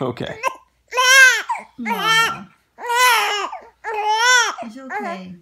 Okay. Mama. It's okay.